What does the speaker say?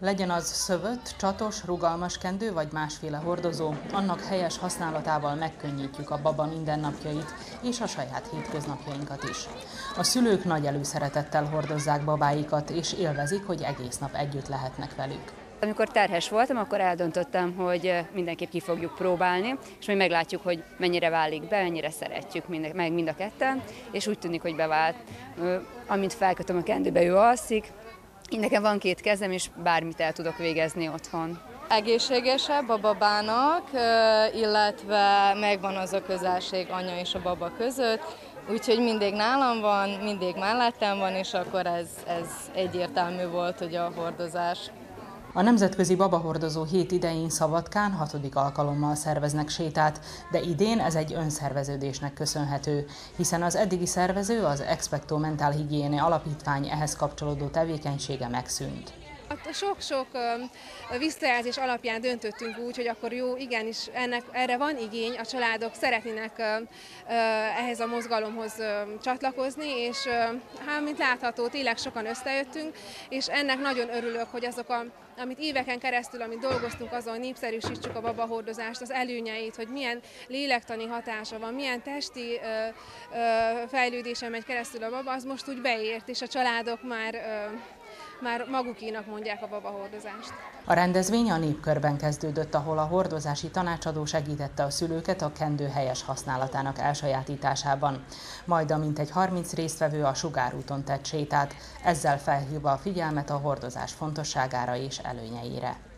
Legyen az szövött, csatos, rugalmas kendő vagy másféle hordozó, annak helyes használatával megkönnyítjük a baba mindennapjait és a saját hétköznapjainkat is. A szülők nagy előszeretettel hordozzák babáikat, és élvezik, hogy egész nap együtt lehetnek velük. Amikor terhes voltam, akkor eldöntöttem, hogy mindenképp ki fogjuk próbálni, és majd meglátjuk, hogy mennyire válik be, mennyire szeretjük mind, meg mind a ketten, és úgy tűnik, hogy bevált. Amint felkötöm a kendőbe, ő alszik, én nekem van két kezem, és bármit el tudok végezni otthon. Egészségesebb a babának, illetve megvan az a közelség anya és a baba között, úgyhogy mindig nálam van, mindig mellettem van, és akkor ez, ez egyértelmű volt, hogy a hordozás a Nemzetközi Babahordozó hét idején Szabadkán hatodik alkalommal szerveznek sétát, de idén ez egy önszerveződésnek köszönhető, hiszen az eddigi szervező, az Expecto Mental Higiene Alapítvány ehhez kapcsolódó tevékenysége megszűnt. Sok-sok visszajelzés alapján döntöttünk úgy, hogy akkor jó, igenis ennek, erre van igény, a családok szeretnének ehhez a mozgalomhoz csatlakozni, és hát, mint látható, tényleg sokan összejöttünk, és ennek nagyon örülök, hogy azok a amit éveken keresztül, amit dolgoztunk azon, népszerűsítsük a babahordozást, az előnyeit, hogy milyen lélektani hatása van, milyen testi ö, ö, fejlődésen megy keresztül a baba, az most úgy beért, és a családok már ö, már magukénak mondják a babahordozást. A rendezvény a népkörben kezdődött, ahol a hordozási tanácsadó segítette a szülőket a kendő helyes használatának elsajátításában. Majd a mintegy 30 résztvevő a sugárúton tett sétát, ezzel felhívva a figyelmet a hordozás fontosságára és előnyeire.